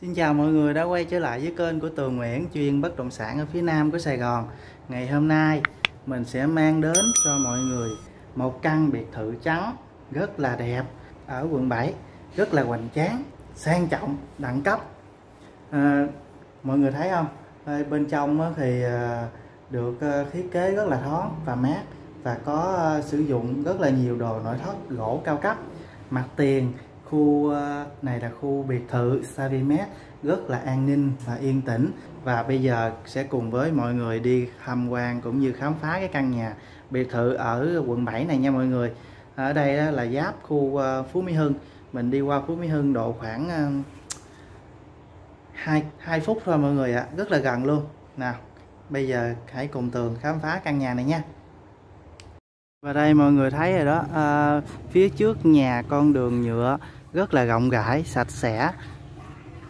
Xin chào mọi người đã quay trở lại với kênh của Tường Nguyễn chuyên bất động sản ở phía nam của Sài Gòn. Ngày hôm nay mình sẽ mang đến cho mọi người một căn biệt thự trắng rất là đẹp ở quận 7, rất là hoành tráng, sang trọng, đẳng cấp. À, mọi người thấy không? À, bên trong thì ờ, được ờ, thiết kế rất là thoáng và mát và có sử dụng rất là nhiều đồ nội thất gỗ cao cấp. Mặt tiền khu ờ, này là khu biệt thự Savimet rất là an ninh và yên tĩnh. Và bây giờ sẽ cùng với mọi người đi tham quan cũng như khám phá cái căn nhà biệt thự ở quận 7 này nha mọi người. Ở đây là giáp khu ờ, Phú Mỹ Hưng. Mình đi qua Phú Mỹ Hưng độ khoảng ờ, hai hai phút thôi mọi người ạ rất là gần luôn. Nào bây giờ hãy cùng tường khám phá căn nhà này nha. Và đây mọi người thấy rồi đó à, phía trước nhà con đường nhựa rất là rộng rãi sạch sẽ.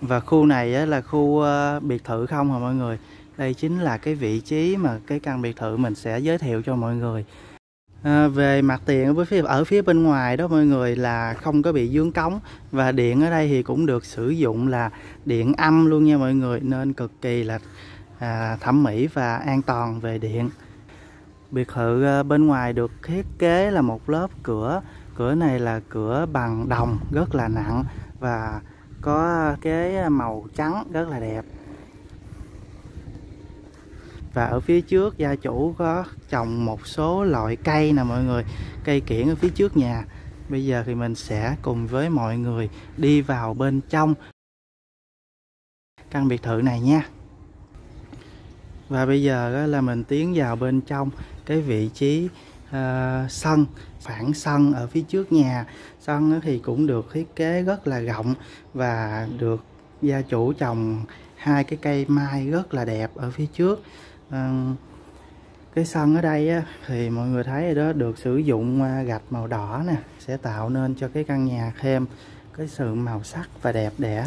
Và khu này là khu ờ, biệt thự không hả mọi người? Đây chính là cái vị trí mà cái căn biệt thự mình sẽ giới thiệu cho mọi người. À, về mặt tiền ở phía ở phía bên ngoài đó mọi người là không có bị dướng cống. Và điện ở đây thì cũng được sử dụng là điện âm luôn nha mọi người nên cực kỳ là à, thẩm mỹ và an toàn về điện. Biệt thự ờ, bên ngoài được thiết kế là một lớp cửa cửa này là cửa bằng đồng, rất là nặng và có cái màu trắng rất là đẹp. Và ở phía trước, gia chủ có trồng một số loại cây nè mọi người, cây kiển ở phía trước nhà. Bây giờ thì mình sẽ cùng với mọi người đi vào bên trong căn biệt thự này nha. Và bây giờ là mình tiến vào bên trong cái vị trí uh, sân khoảng sân ở phía trước nhà. Sân thì cũng được thiết kế rất là rộng và được gia chủ trồng hai cái cây mai rất là đẹp ở phía trước. Uh, cái sân ở đây á, thì mọi người thấy đó được sử dụng gạch màu đỏ nè sẽ tạo nên cho cái căn nhà thêm cái sự màu sắc và đẹp đẽ.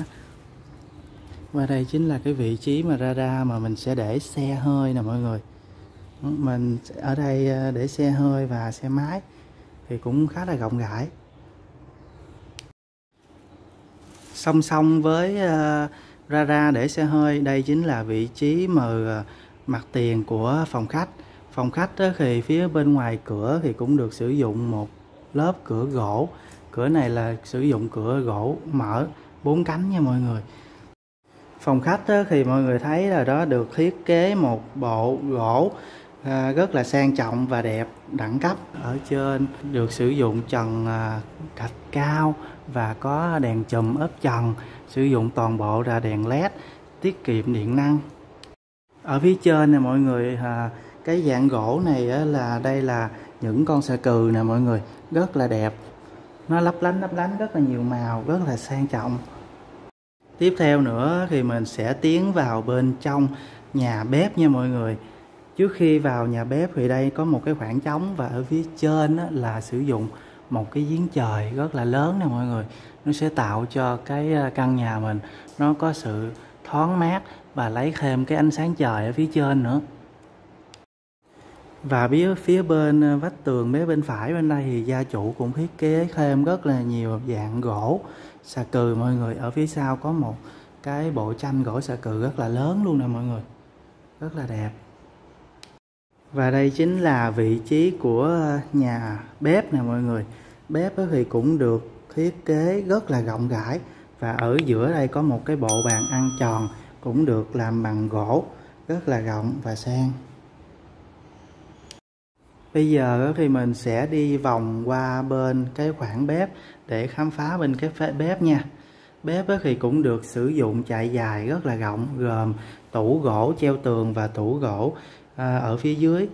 Và đây chính là cái vị trí mà ra ra mà mình sẽ để xe hơi nè mọi người mình ở đây ờ, để xe hơi và xe máy thì cũng khá là rộng rãi. Song song với ờ, ra để xe hơi, đây chính là vị trí mà ờ, mặt tiền của phòng khách. Phòng khách thì phía bên ngoài cửa thì cũng được sử dụng một lớp cửa gỗ. Cửa này là sử dụng cửa gỗ mở, bốn cánh nha mọi người. Phòng khách thì mọi người thấy là đó, được thiết kế một bộ gỗ À, rất là sang trọng và đẹp, đẳng cấp. Ở trên được sử dụng trần à, gạch cao và có đèn chùm ốp trần, sử dụng toàn bộ là đèn led, tiết kiệm điện năng. Ở phía trên này mọi người à, cái dạng gỗ này là, đây là những con xà cừ nè mọi người, rất là đẹp. Nó lấp lánh lấp lánh, rất là nhiều màu, rất là sang trọng. Tiếp theo nữa thì mình sẽ tiến vào bên trong nhà bếp nha mọi người trước khi vào nhà bếp thì đây có một cái khoảng trống và ở phía trên là sử dụng một cái giếng trời rất là lớn nè mọi người. Nó sẽ tạo cho cái ờ, căn nhà mình nó có sự thoáng mát và lấy thêm cái ánh sáng trời ở phía trên nữa. Và phía phía bên ờ, vách tường mé bên phải bên đây thì gia chủ cũng thiết kế thêm rất là nhiều dạng gỗ, xà cừ mọi người. Ở phía sau có một cái bộ tranh gỗ xà cừ rất là lớn luôn nè mọi người. Rất là đẹp và đây chính là vị trí của nhà bếp nè mọi người. Bếp thì cũng được thiết kế rất là rộng rãi. Và ở giữa đây có một cái bộ bàn ăn tròn cũng được làm bằng gỗ rất là rộng và sang. Bây giờ thì mình sẽ đi vòng qua bên cái khoảng bếp để khám phá bên cái bếp nha. Bếp thì cũng được sử dụng chạy dài rất là rộng, gồm tủ gỗ, treo tường và tủ gỗ à, ở phía dưới.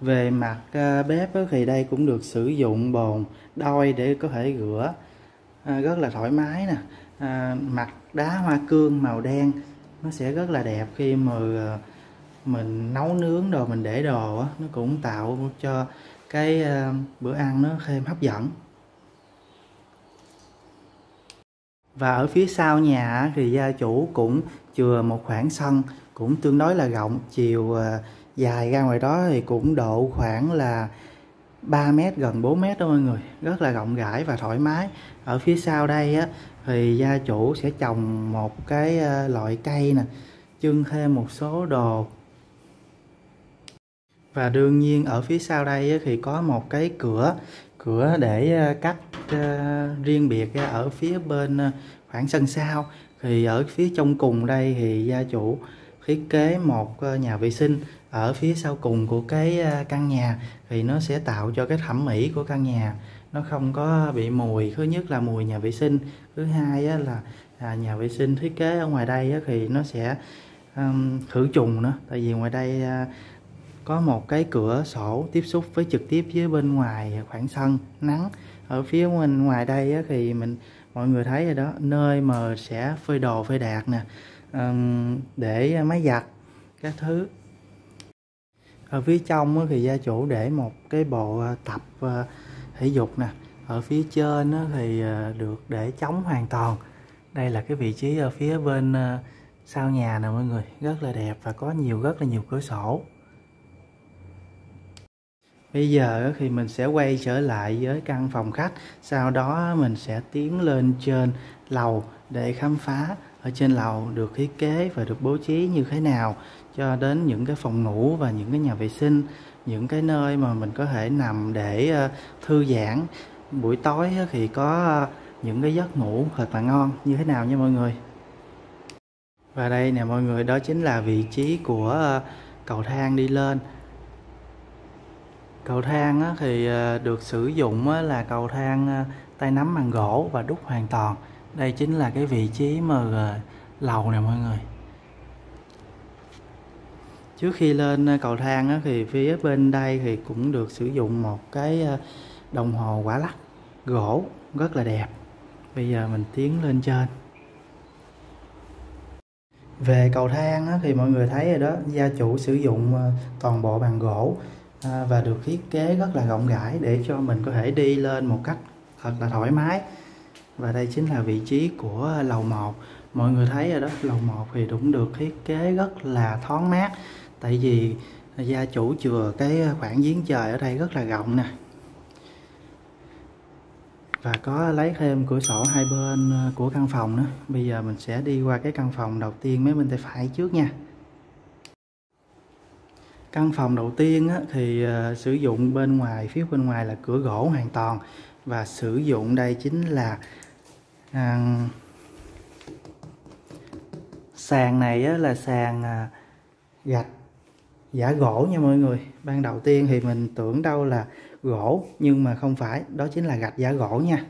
Về mặt à, bếp thì đây cũng được sử dụng bồn đôi để có thể rửa à, rất là thoải mái nè. À, mặt đá hoa cương màu đen nó sẽ rất là đẹp khi mà à, mình nấu nướng đồ mình để đồ á nó cũng tạo cho cái à, bữa ăn nó thêm hấp dẫn. Và ở phía sau nhà thì gia chủ cũng chừa một khoảng sân cũng tương đối là rộng. Chiều ờ, dài ra ngoài đó thì cũng độ khoảng là 3 mét, gần 4 mét đó mọi người. Rất là rộng rãi và thoải mái. Ở phía sau đây á, thì gia chủ sẽ trồng một cái ờ, loại cây nè trưng thêm một số đồ. Và đương nhiên ở phía sau đây thì có một cái cửa cửa để ờ, cắt riêng biệt ở phía bên khoảng sân sau thì ở phía trong cùng đây thì gia chủ thiết kế một ờ, nhà vệ sinh. Ở phía sau cùng của cái ờ, căn nhà thì nó sẽ tạo cho cái thẩm mỹ của căn nhà. Nó không có bị mùi thứ nhất là mùi nhà vệ sinh thứ hai á, là à, nhà vệ sinh thiết kế ở ngoài đây á, thì nó sẽ um, khử trùng nữa. Tại vì ngoài đây à, có một cái cửa sổ tiếp xúc với trực tiếp với bên ngoài khoảng sân nắng. Ở phía bên ngoài đây á, thì mình mọi người thấy rồi đó nơi mà sẽ phơi đồ phơi đạt nè um, để máy giặt các thứ. Ở phía trong thì gia chủ để một cái bộ à, tập à, thể dục nè. Ở phía trên thì à, được để chống hoàn toàn. Đây là cái vị trí ở phía bên sau nhà nè mọi người rất là đẹp và có nhiều rất là nhiều cửa sổ bây giờ thì mình sẽ quay trở lại với căn phòng khách. Sau đó mình sẽ tiến lên trên lầu để khám phá. Ở trên lầu được thiết kế và được bố trí như thế nào cho đến những cái phòng ngủ và những cái nhà vệ sinh, những cái nơi mà mình có thể nằm để ờ, thư giãn. Buổi tối thì có ờ, những cái giấc ngủ thật là ngon. Như thế nào nha mọi người? Và đây nè mọi người, đó chính là vị trí của ờ, cầu thang đi lên cầu thang thì ờ, được sử dụng là cầu thang ờ, tay nắm bằng gỗ và đúc hoàn toàn. Đây chính là cái vị trí mà ờ, lầu nè mọi người. Trước khi lên cầu thang thì phía bên đây thì cũng được sử dụng một cái đồng hồ quả lắc gỗ rất là đẹp. Bây giờ mình tiến lên trên. Về cầu thang thì mọi người thấy rồi đó, gia chủ sử dụng toàn bộ bằng gỗ. À, và được thiết kế rất là rộng rãi để cho mình có thể đi lên một cách thật là thoải mái. Và đây chính là vị trí của lầu 1 mọi người thấy rồi đó, lầu 1 thì cũng được thiết kế rất là thoáng mát. Tại vì gia chủ chừa cái khoảng giếng trời ở đây rất là rộng nè. Và có lấy thêm cửa sổ hai bên à, của căn phòng nữa. Bây giờ mình sẽ đi qua cái căn phòng đầu tiên mấy bên tay phải trước nha căn phòng đầu tiên á, thì uh, sử dụng bên ngoài phía bên ngoài là cửa gỗ hoàn toàn. Và sử dụng đây chính là uh, sàn này á, là sàn uh, gạch giả gỗ nha mọi người. Ban đầu tiên thì mình tưởng đâu là gỗ nhưng mà không phải đó chính là gạch giả gỗ nha.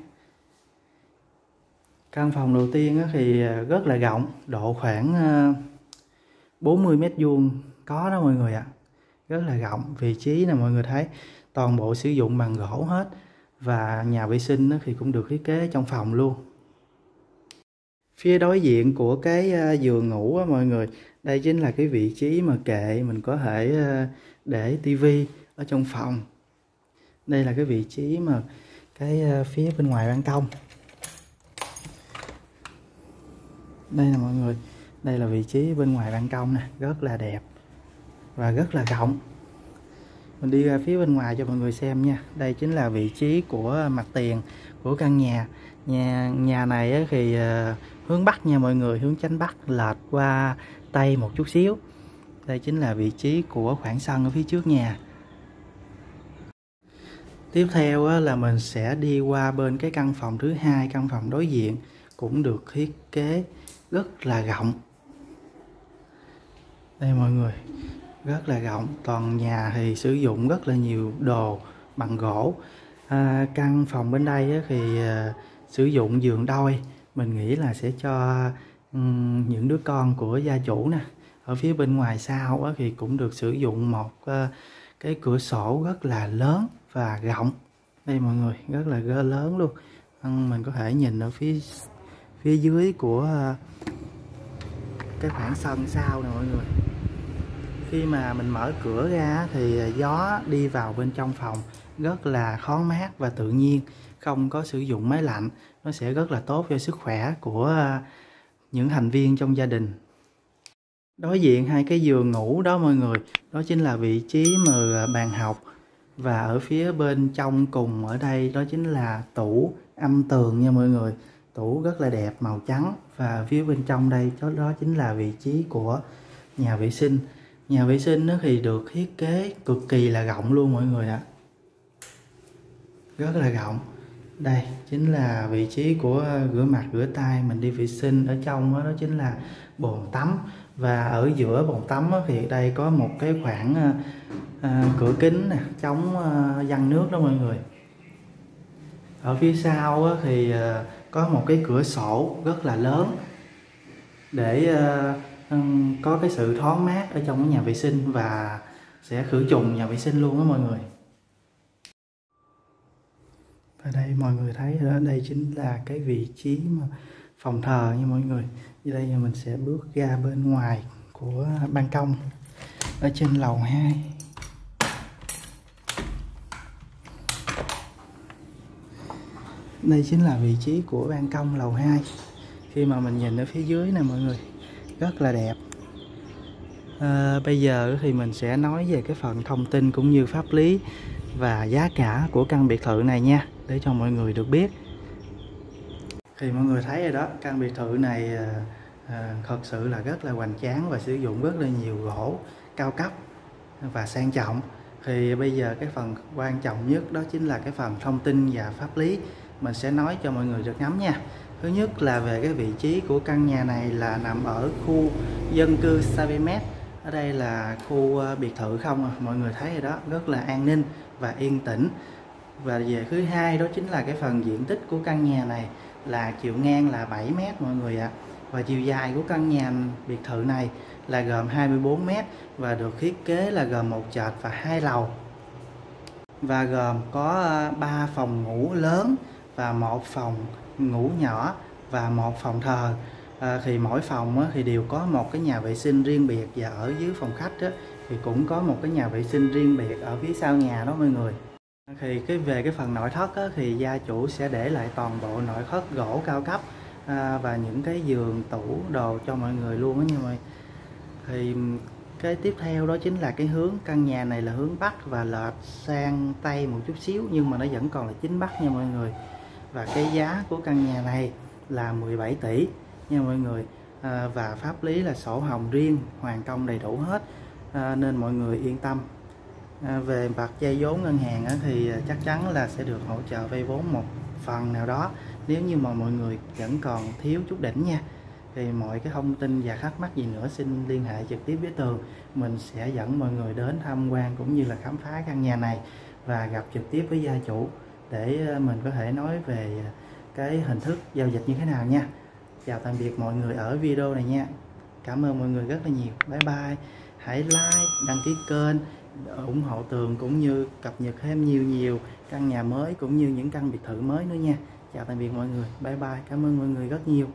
Căn phòng đầu tiên thì ờ, rất là rộng độ khoảng ờ, 40 mét vuông có đó mọi người ạ rất là rộng. Vị trí là mọi người thấy, toàn bộ sử dụng bằng gỗ hết. Và nhà vệ sinh thì cũng được thiết kế trong phòng luôn. Phía đối diện của cái giường ngủ á, mọi người, đây chính là cái vị trí mà kệ mình có thể để tivi ở trong phòng. Đây là cái vị trí mà cái phía bên ngoài ban công. Đây là mọi người, đây là vị trí bên ngoài ban công nè, rất là đẹp và rất là rộng. Mình đi ra phía bên ngoài cho mọi người xem nha. Đây chính là vị trí của à, mặt tiền của căn nhà. Nhà nhà này thì à, hướng bắc nha mọi người, hướng chánh bắc, lệch qua tây một chút xíu. Đây chính là vị trí của khoảng sân ở phía trước nhà. Tiếp theo là mình sẽ đi qua bên cái căn phòng thứ hai, căn phòng đối diện cũng được thiết kế rất là rộng. Đây mọi người rất là rộng toàn nhà thì sử dụng rất là nhiều đồ bằng gỗ. À, căn phòng bên đây thì à, sử dụng giường đôi. Mình nghĩ là sẽ cho um, những đứa con của gia chủ nè. Ở phía bên ngoài sau á, thì cũng được sử dụng một à, cái cửa sổ rất là lớn và rộng. Đây mọi người rất là lớn luôn. Mình có thể nhìn ở phía phía dưới của à, cái khoảng sân sau nè mọi người khi mà mình mở cửa ra thì à, gió đi vào bên trong phòng rất là khó mát và tự nhiên không có sử dụng máy lạnh. Nó sẽ rất là tốt cho sức khỏe của à, những thành viên trong gia đình. Đối diện hai cái giường ngủ đó mọi người đó chính là vị trí mà à, bàn học. Và ở phía bên trong cùng ở đây đó chính là tủ âm tường nha mọi người. Tủ rất là đẹp màu trắng. Và phía bên trong đây đó, đó chính là vị trí của nhà vệ sinh nhà vệ sinh nó thì được thiết kế cực kỳ là rộng luôn mọi người ạ. Rất là rộng. Đây chính là vị trí của rửa mặt rửa tay mình đi vệ sinh. Ở trong đó, đó chính là bồn tắm. Và ở giữa bồn tắm thì đây có một cái khoảng à, cửa kính nè chống à, văng nước đó mọi người. Ở phía sau á, thì à, có một cái cửa sổ rất là lớn để à, có cái sự thoáng mát ở trong cái nhà vệ sinh và sẽ khử trùng nhà vệ sinh luôn đó mọi người. Và đây mọi người thấy đó, đây chính là cái vị trí mà phòng thờ nha mọi người. Như đây mình sẽ bước ra bên ngoài của ban công, ở trên lầu 2 đây chính là vị trí của ban công lầu 2 khi mà mình nhìn ở phía dưới nè mọi người rất là đẹp. À, bây giờ thì mình sẽ nói về cái phần thông tin cũng như pháp lý và giá cả của căn biệt thự này nha để cho mọi người được biết. Thì mọi người thấy rồi đó căn biệt thự này à, à thật sự là rất là hoành tráng và sử dụng rất là nhiều gỗ cao cấp và sang trọng. Thì bây giờ cái phần quan trọng nhất đó chính là cái phần thông tin và pháp lý. Mình sẽ nói cho mọi người được ngắm nha thứ nhất là về cái vị trí của căn nhà này là nằm ở khu dân cư Savimet ở đây là khu ờ, biệt thự không à. mọi người thấy rồi đó rất là an ninh và yên tĩnh và về thứ hai đó chính là cái phần diện tích của căn nhà này là chiều ngang là 7 mét mọi người ạ à. và chiều dài của căn nhà biệt thự này là gồm 24 mét và được thiết kế là gồm một trệt và hai lầu và gồm có ờ, 3 phòng ngủ lớn và một phòng ngủ nhỏ và một phòng thờ. À, thì mỗi phòng á, thì đều có một cái nhà vệ sinh riêng biệt và ở dưới phòng khách á, thì cũng có một cái nhà vệ sinh riêng biệt ở phía sau nhà đó mọi người. Thì cái về cái phần nội thất á, thì gia chủ sẽ để lại toàn bộ nội thất gỗ cao cấp à, và những cái giường tủ đồ cho mọi người luôn á nha mọi người. Thì cái tiếp theo đó chính là cái hướng căn nhà này là hướng bắc và lệch sang tây một chút xíu nhưng mà nó vẫn còn là chính bắc nha mọi người và cái giá của căn nhà này là 17 tỷ nha mọi người. À, và pháp lý là sổ hồng riêng hoàn công đầy đủ hết. À, nên mọi người yên tâm. À, về mặt dây vốn ngân hàng á, thì à, chắc chắn là sẽ được hỗ trợ vay vốn một phần nào đó. Nếu như mà mọi người vẫn còn thiếu chút đỉnh nha thì mọi cái thông tin và thắc mắc gì nữa xin liên hệ trực tiếp với tường. Mình sẽ dẫn mọi người đến tham quan cũng như là khám phá căn nhà này và gặp trực tiếp với gia chủ để ờ, mình có thể nói về ờ, cái hình thức giao dịch như thế nào nha. Chào tạm biệt mọi người ở video này nha. Cảm ơn mọi người rất là nhiều. Bye bye. Hãy like, đăng ký kênh, ủng hộ tường cũng như cập nhật thêm nhiều nhiều căn nhà mới cũng như những căn biệt thự mới nữa nha. Chào tạm biệt mọi người. Bye bye. Cảm ơn mọi người rất nhiều.